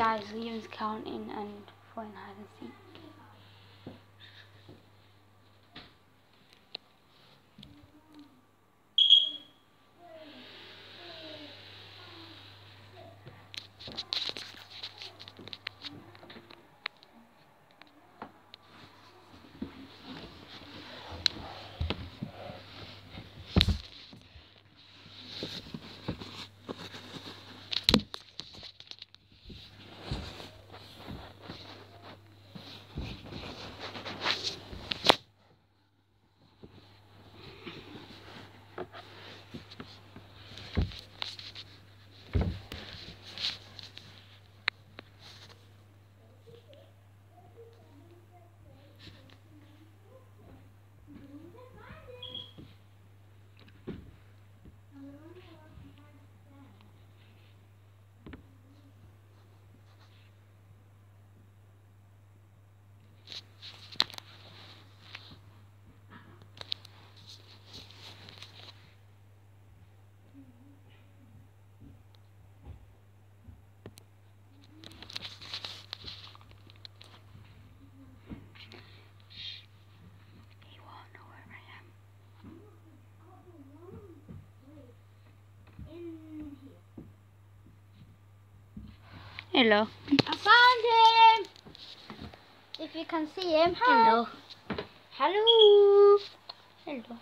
guys, Liam's counting and playing hide and seek. He won't know where I am. Hello. I found him. If you can see him, hi. Hello. Hello. Hello.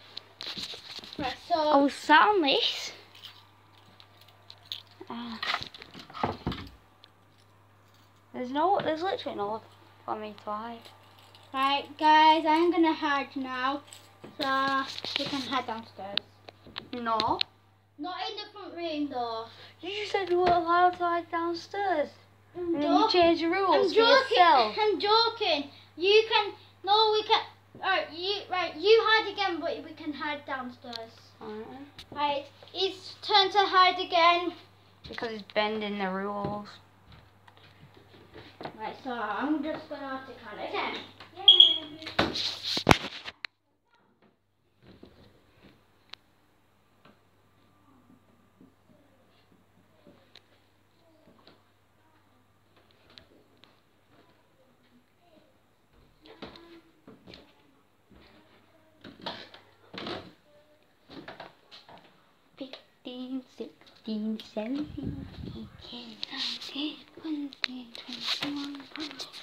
Right, so was this. Uh, there's no, there's literally no for me to hide. right, guys, I'm gonna hide now, so we can head downstairs. No. Not in the front room though. You just said you weren't allowed to hide downstairs. I'm And then you joking. changed the I'm rules for joking. yourself. I'm joking. You can. No, we can. Alright, you right. You hide again, but we can hide downstairs. Alright. Right, it's turn to hide again. Because it's bending the rules. Right, so I'm just gonna have to count again. 17, 18, 19, 20, 21, 22.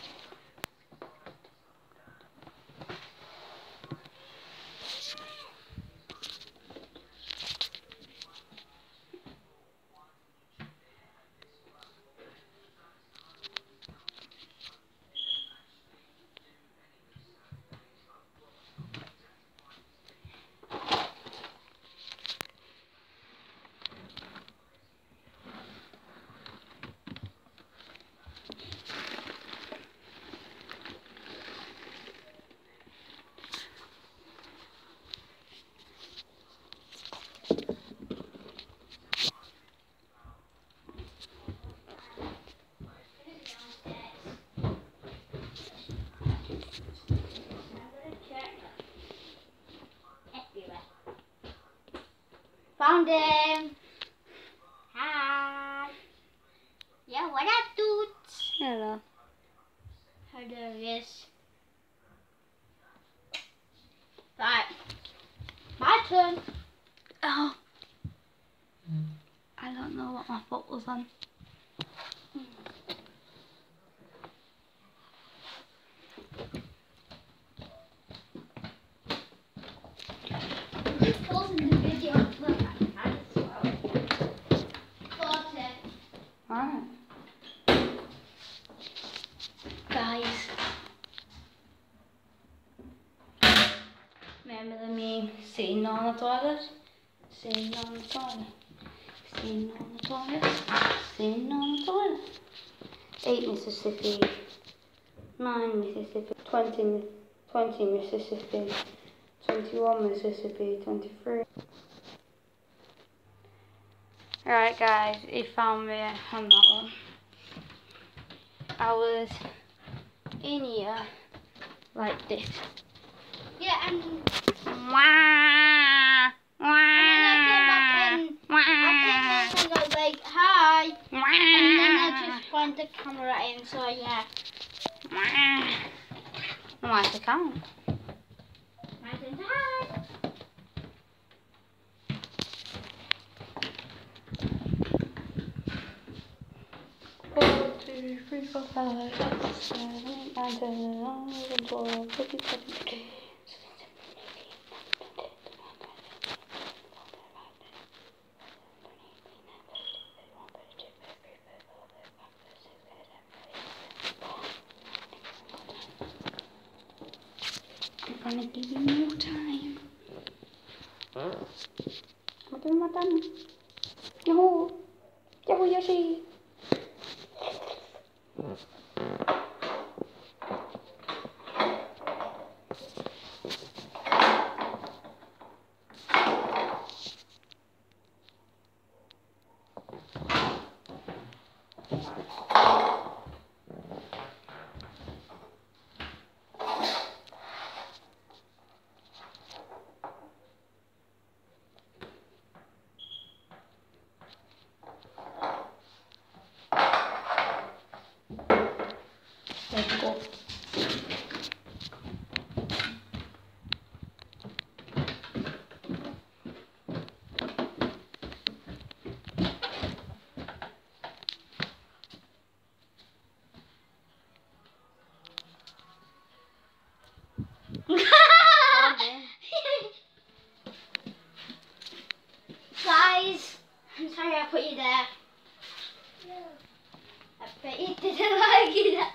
Found him. Hi. Yeah, what up, dudes? Hello. How there he is. Right. My turn. Oh. I don't know what my foot was on. Just pausing the video and put my hand as well. Got it. Guys. Remember the meme sitting on the toilet? Sitting on the toilet. Sitting on the toilet. Sitting on the toilet. 8 Mississippi. 9 Mississippi. 20, 20 Mississippi. 21 Mississippi. 23. Alright guys, he found me on that one. I was in here like this. Yeah, and Wah, wah, I came back in. I came in and I was like, hi. And then I just wah. wind the camera in, so yeah. Where's the camera? Right in time. One, two, three, four, five, six, seven, nine, ten, eleven, twelve, thirteen, fourteen, fifteen, sixteen, seventeen, eighteen, nineteen, I'm gonna give you more time. I'm doing my done. No. Yahoo Yoshi. Let's go. Guys, I'm sorry I put you there. I bet you didn't like it.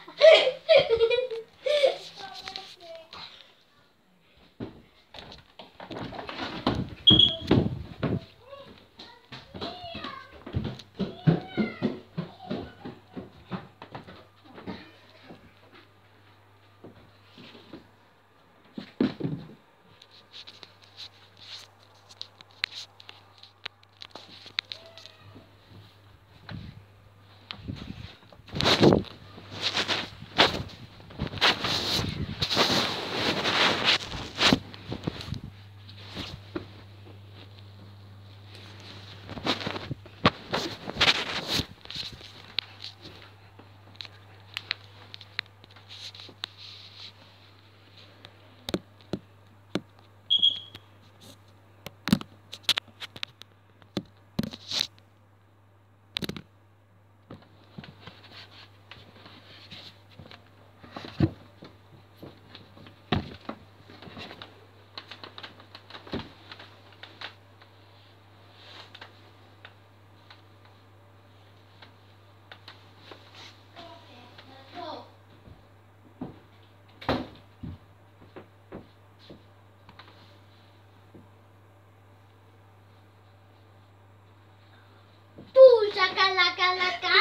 Boo, shaka laka laka.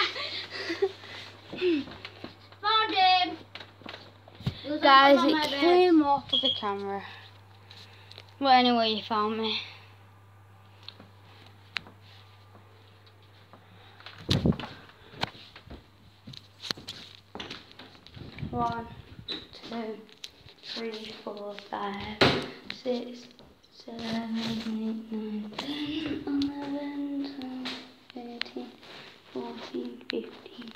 Found him. He was Guys, it came off of the camera. Well, anyway, you found me. One, two, three, four, five, six, seven, eight, nine, ten, eleven, twelve, thirteen, fourteen, fifteen,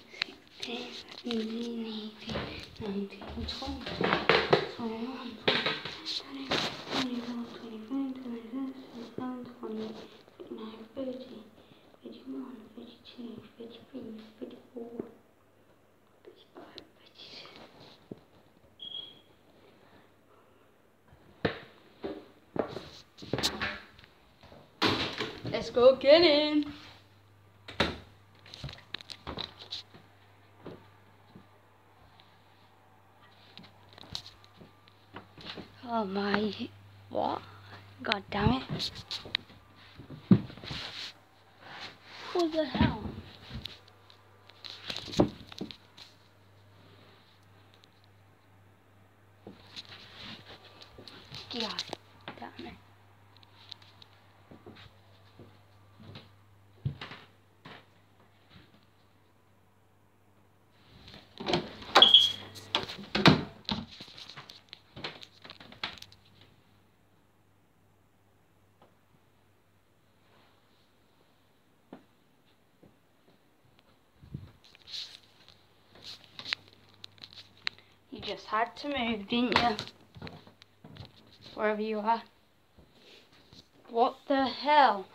sixteen, seventeen, eighteen, nineteen, twenty. 21, 22, 24, 25, 26, 27, 28, 29, 30, 31, 32, 33, 34, 35, 36. Let's go get in. Oh my, what? God damn it. What the hell? God just had to move, didn't you? Wherever you are. What the hell?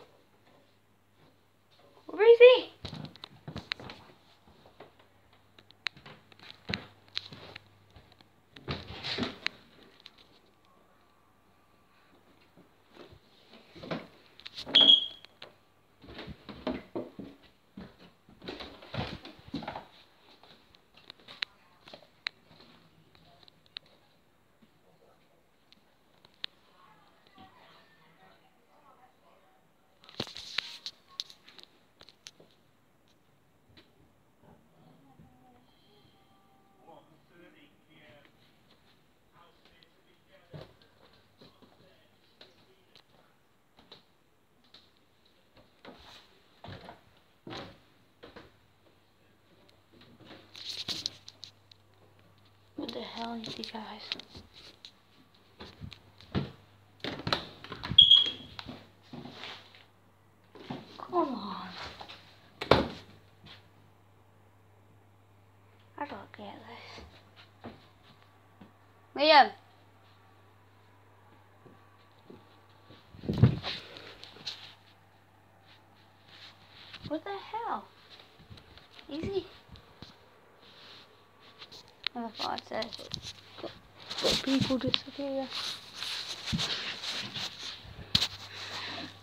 Is he, guys? Come on. I don't get this. Liam. What the hell? Easy. I thought I said, but, people disappear.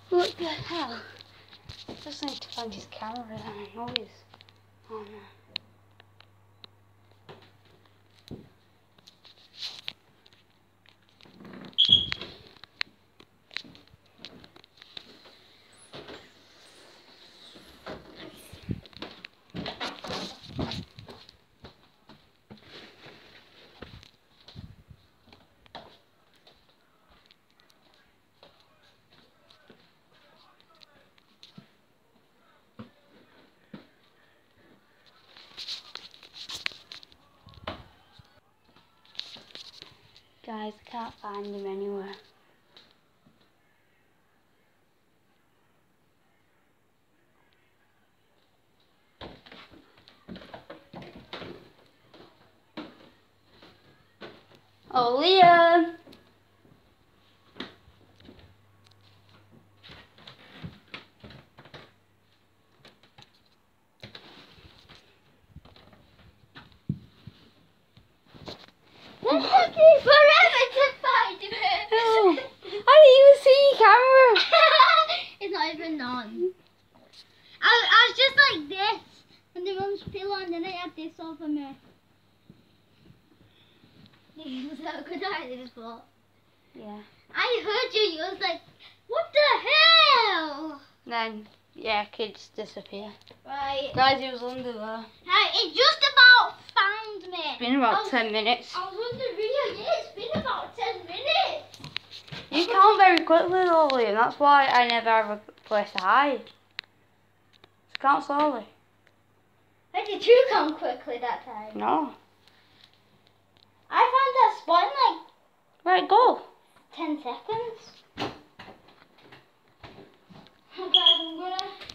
What the hell? Just need to find his camera and I know he's oh no. Guys, can't find him anywhere. Oh, Liam! That took me forever to find him. Oh, I didn't even see your camera. it's not even on. I, I was just like this, and the room's pillow, and then I had this over me. Was that a good idea as well? Yeah. I heard you. You was like, what the hell? Then, yeah, kids disappear. Right. Guys, he was under there. Hey, it just about found me. It's been about was, 10 minutes. I was the video. Yeah, it's been about ten minutes. You count very quickly though, Liam. That's why I never have a place to hide. Just count slowly. How did you come quickly that time? No. I found that spot in like Right, go. 10 seconds. Oh, guys, I'm gonna.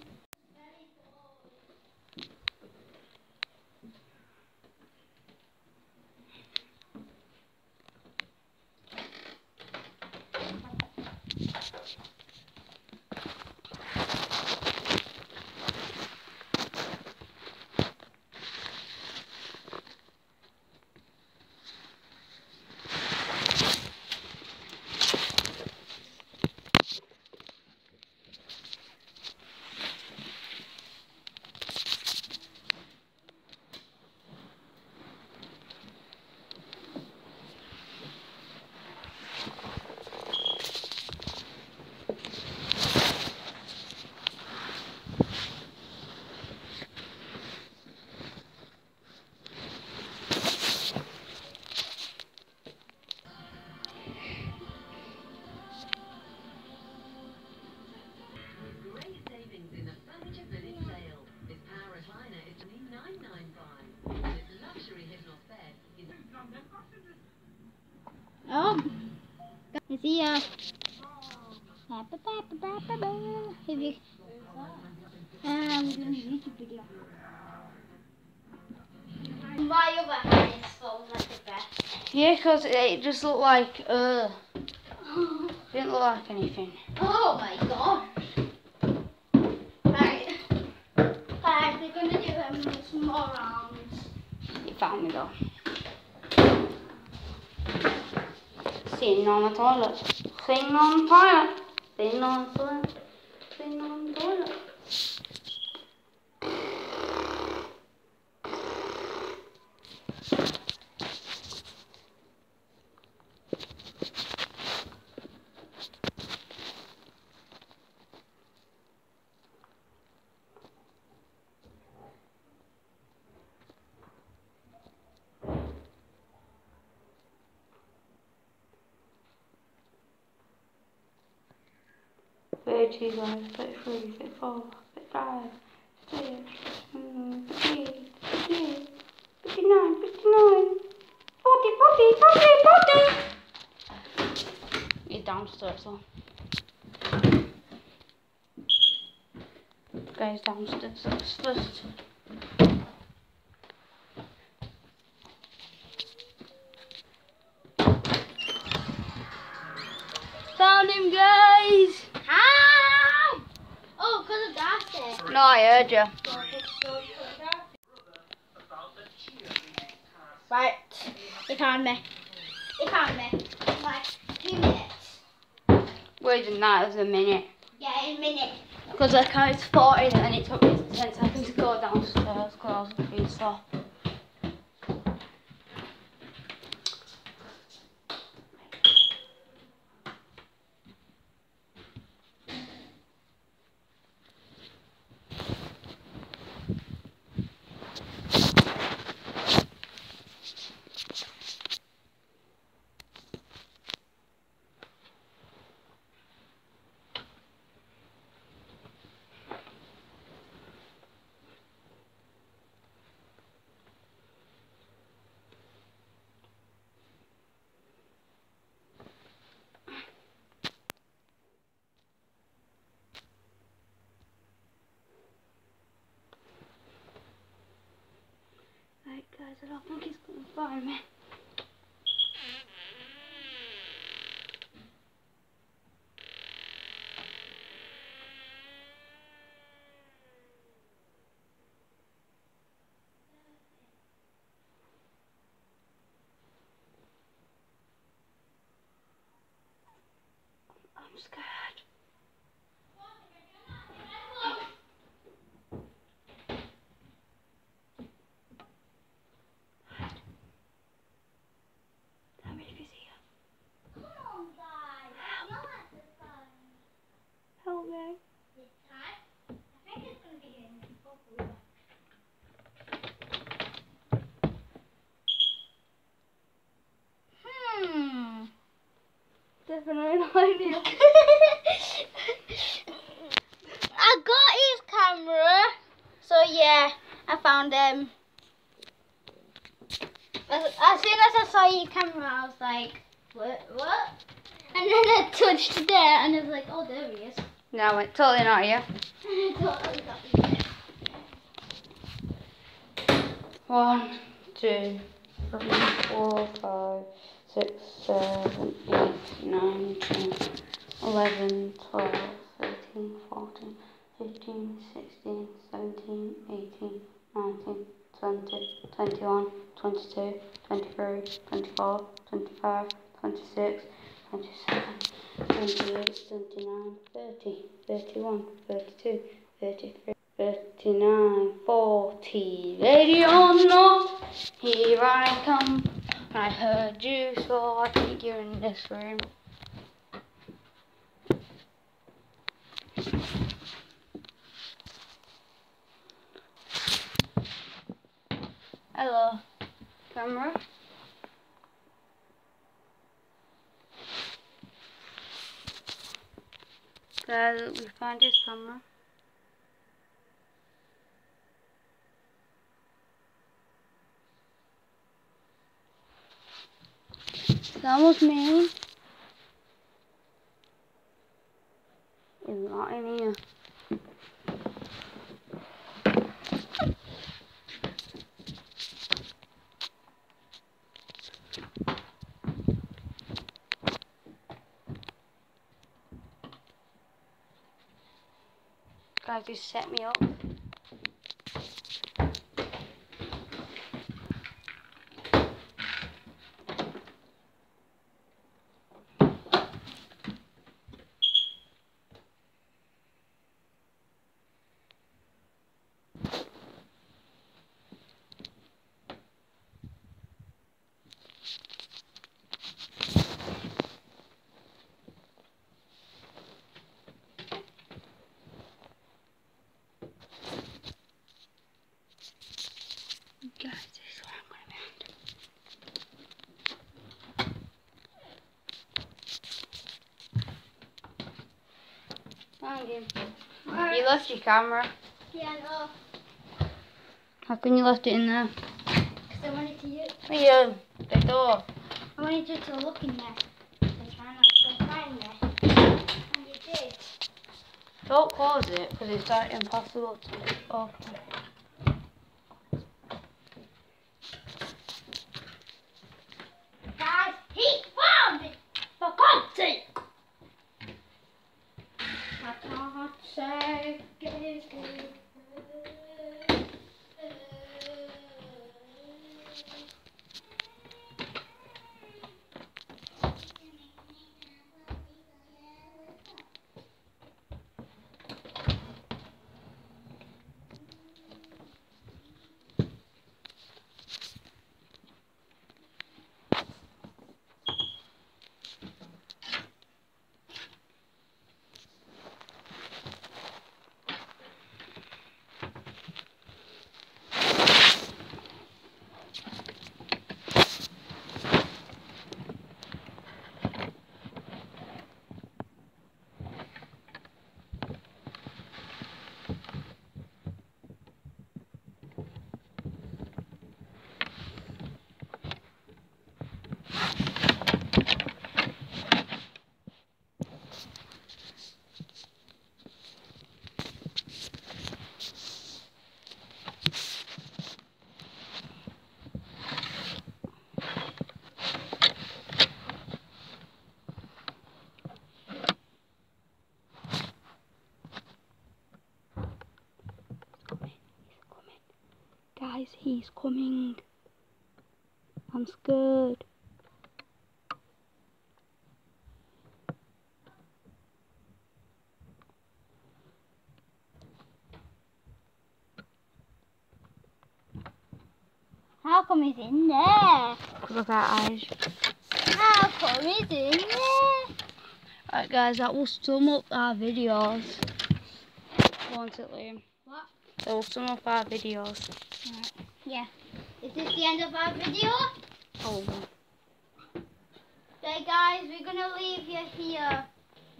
oh. Is he, uh. You. Um, doing a YouTube video. My other hand full. Yeah, because it just looked like, uh, didn't look like anything. Oh my gosh. Right. Guys, we're gonna do um, some more rounds. You found me though. Sitting on the toilet. Sitting on the toilet. Sitting on the toilet. Sitting on the toilet. Thirty-four, thirty-five, mm, fifty-six, fifty-eight, fifty-eight, fifty-nine, fifty-nine, forty, forty, forty, forty. You're downstairs, though. Guys downstairs that's No, I heard you. Right. They found me. They found me. Like, two minutes. Wait a that, it was a minute. Yeah, a minute. Because I counted 40 and it took me 10 seconds to go downstairs because I was being slow. Right guys, I think he's gonna find me. I'm scared. How many of you see her? Come on, guys. You're at the phone. Help me. This time, I think it's going to be in the book. Hmm. Not. I got his camera. So yeah, I found him. As, as soon as I saw your camera, I was like, what? What? And then I touched there, and I was like, oh, there he is. No, it's totally not you. I thought I. One, two, three, four, five, six, seven, eight, nine, ten, eleven, twelve, thirteen, fourteen, fifteen, sixteen, seventeen, eighteen, nineteen, twenty, twenty-one, twenty-two, twenty-three, twenty-four, twenty-five, twenty-six, twenty-seven, twenty-eight, twenty-nine, thirty, thirty-one, thirty-two, thirty-three. 39, 40, ready or not, here I come. I heard you, so I think you're in this room. Hello, camera. Guys, we found his camera. Estamos, man. It's not in here. Guys, you set me up. Thank you. You left your camera. Yeah, no. How can you left it in there? Because I wanted to use, Here, the door. I wanted you to look in there. Try not to find there. And you did. Don't close it because it's like impossible to open. Guys, he found it! For God's sake! I can't say it. Guys, he's coming. I'm scared. How come he's in there? Look at eyes. How come he's in there? Right, guys, that will sum up our videos. Won't it, Liam? What? That will sum up our videos. Yeah. Is this the end of our video? Oh. Okay, guys, we're gonna leave you here.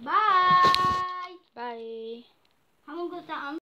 Bye. Bye. How long was that on